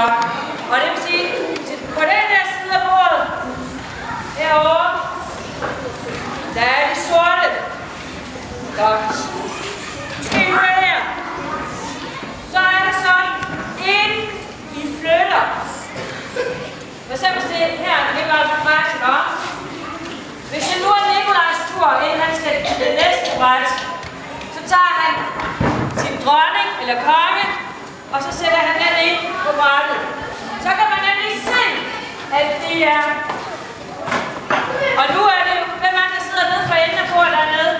Godt. Og det vil sige, på den der side af bordet, derovre, der er de sorte. Tak. Nu skal I høre her. Så er det sådan, inden I flytter. For eksempel se her, det var altså faktisk om. Hvis det nu er Nikolajs tur, inden han skal til den næste ret, så tager han sin dronning eller konge, og så sætter han den ind på brættet. Så kan man nemlig se, at det er... Og nu er det, hvem er der sidder nede for enden af bordet dernede?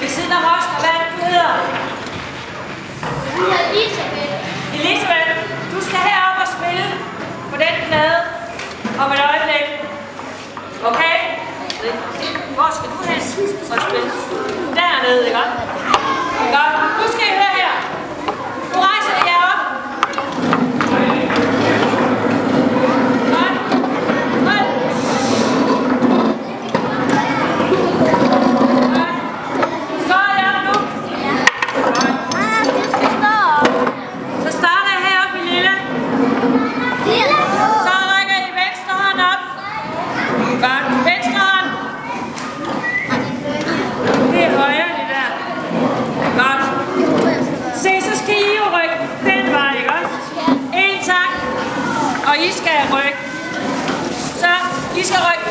Ved siden af Rosker, hvad er det, du hedder? Elisabeth, du skal herop og spille på den plade om et øjeblik. Okay? Hvor skal du hen og spille? Dernede, ikke? Godt. Godt. Venstre hånd. Det er højre, det der. Godt. Se, så skal I jo rykke den vej, ikke også? En tak. Og I skal rykke. Så, I skal rykke